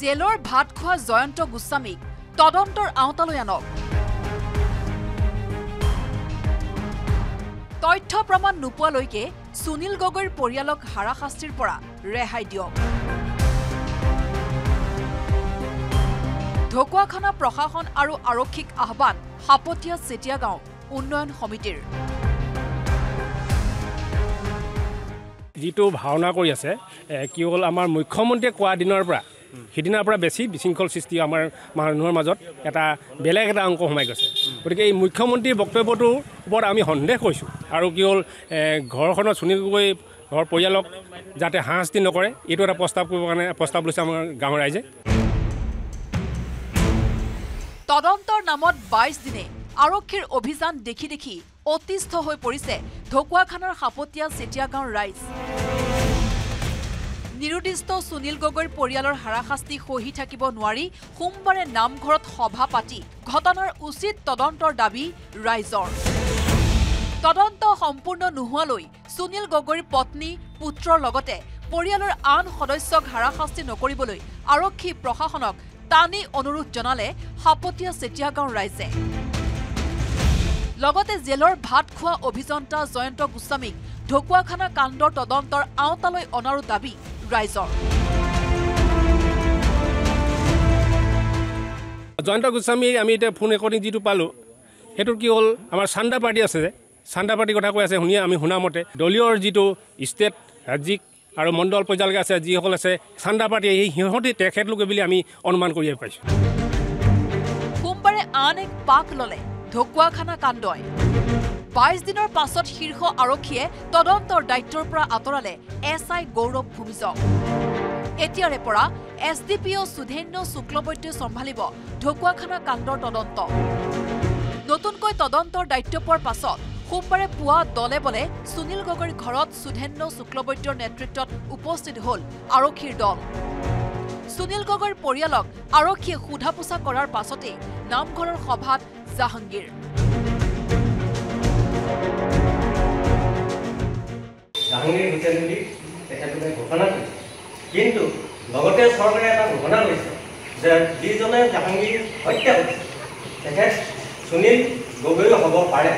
জেলৰ ভাত খোৱা জয়ন্ত গোস্বামীক তদন্তৰ আওতালৈ আনক। তথ্য প্ৰমাণ নোপোৱালৈকে সুনীল গগৈৰ পৰিয়ালক হাৰাশাস্তিৰ পৰা ৰেহাই দিয়ক। ঢকুৱাখানা প্ৰশাসন আৰু আৰক্ষীক আহ্বান সাপতীয়া চেতিয়াগাঁও উন্নয়ন সমিতিৰ। যিটো ভাওনা কৰি আছে কি হ'ল আমাৰ মুখ্যমন্ত্ৰীয়ে কোৱা দিনৰ পৰা সিদিনাৰ পৰা বেছি বিশৃংখল সৃষ্টি আমাৰ মানুহৰ মাজত। এটা বেলেগ এটা অংক সোমাই গৈছে। গতিকে এই মুখ্যমন্ত্ৰীৰ বক্তব্যটোৰ ওপৰত আমি সন্দেহ কৰিছোঁ। আৰু কি হ'ল এ, ঘৰখনৰ সুনীল গগৈ ঘৰ পৰিয়ালক যাতে হাঁচতি নকৰে এইটো এটা প্ৰস্তাৱ কৰিবৰ কাৰণে প্ৰস্তাৱ লৈছে আমাৰ গাঁৱৰ ৰাইজে। তদন্তৰ নামত বাইছ দিনে আৰক্ষীৰ অভিযান দেখি দেখি অতিষ্ঠ হৈ পৰিছে ঢকুৱাখানাৰ সাপতীয়া চেতিয়াগাঁৱৰ ৰাইজ। নিৰুদ্দিষ্ট সুনীল গগৈৰ পৰিয়ালৰ হাৰাশাস্তি সহি থাকিব নোৱাৰি সোমবাৰে নামঘৰত সভা পাতি ঘটনাৰ উচিত তদন্তৰ দাবী ৰাইজৰ। তদন্ত সম্পূৰ্ণ নোহোৱালৈ সুনীল গগৈৰ পত্নী পুত্ৰৰ লগতে পৰিয়ালৰ আন সদস্যক হাৰাশাস্তি নকৰিবলৈ আৰক্ষী প্ৰশাসনক টানি অনুৰোধ জনালে সাপতীয়া চেতিয়াগাঁৱৰ ৰাইজে। লগতে জেলৰ ভাত খোৱা অভিযন্তা জয়ন্ত গোস্বামীক ঢকুৱাখানা কাণ্ডৰ তদন্তৰ আওতালৈ অনাৰো দাবী ৰাইজৰ জয়ন্ত গোস্বামী আমি এতিয়া ফোন ৰেকৰ্ডিং যিটো পালোঁ সেইটোত কি হ'ল আমাৰ চান্দা পাৰ্টি আছে যে চান্দা পাৰ্টিৰ কথা কৈ আছে শুনি আমি শুনা মতে দলীয়ৰ যিটো ষ্টেট ৰাজ্যিক আৰু মণ্ডল পৰ্যায়লৈকে আছে যিসকল আছে চান্দা পাৰ্টি এই সিহঁতে তেখেতলোকে বুলি আমি অনুমান কৰিব পাইছোঁ। সোমবাৰে আন এক পাক ললে ঢকুৱাখানা কাণ্ডই। বাইছ দিনৰ পাছত শীৰ্ষ আৰক্ষীয়ে তদন্তৰ দায়িত্বৰ পৰা আঁতৰালে এছ আই গৌৰৱ ভূমিজক। এতিয়াৰে পৰা S D P O' Sudhanya শুক্লবৈদ্যই চম্ভালিব ঢকুৱাখানা কাণ্ডৰ তদন্ত। নতুনকৈ তদন্তৰ দায়িত্ব পোৱাৰ পাছত সোমবাৰে পুৱা দলে বলে সুনীল গগৈৰ ঘৰত সুধেন্য শুক্লবৈদ্যৰ নেতৃত্বত উপস্থিত হ'ল আৰক্ষীৰ দল। সুনীল গগৈৰ পৰিয়ালক আৰক্ষীয়ে সোধা পোছা কৰাৰ পাছতেই নামঘৰৰ সভাত জাহাংগীৰ। জাহাংগীৰ হোটেল বুলি তেখেতলোকে ঘোষণা কৰিছে। কিন্তু লগতে চৰকাৰে এটা ঘোষণা কৰিছে যে যিজনে জাহাংগীৰ হত্যা কৰিছে তেখেত সুনীল গগৈও হ'ব পাৰে।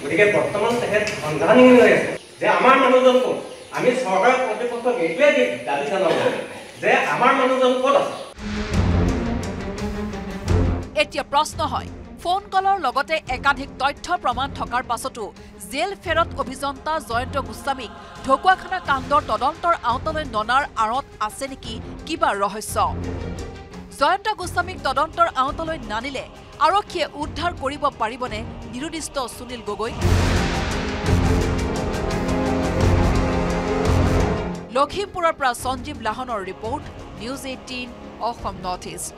গতিকে বৰ্তমান তেখেত সন্ধানহীন হৈ আছে। যে আমাৰ মানুহজন ক'ত আমি চৰকাৰ কৰ্তৃপক্ষক এইটোৱে দাবী জনাব যে আমাৰ মানুহজন ক'ত আছে। এতিয়া প্ৰশ্ন হয় ফোন কলৰ লগতে একাধিক তথ্য প্ৰমাণ থকাৰ পাছতো জেল ফেৰত অভিযন্তা জয়ন্ত গোস্বামীক ঢকুৱাখানা কাণ্ডৰ তদন্তৰ আওতালৈ ননাৰ আঁৰত আছে নেকি কিবা ৰহস্য? জয়ন্ত গোস্বামীক তদন্তৰ আওতালৈ নানিলে আৰক্ষীয়ে উদ্ধাৰ কৰিব পাৰিবনে? নিৰুদ্দিষ্ট সুনীল গগৈ। লখিমপুৰৰ পৰা Sanjeev লাহনৰ report news eighteen Assam north east.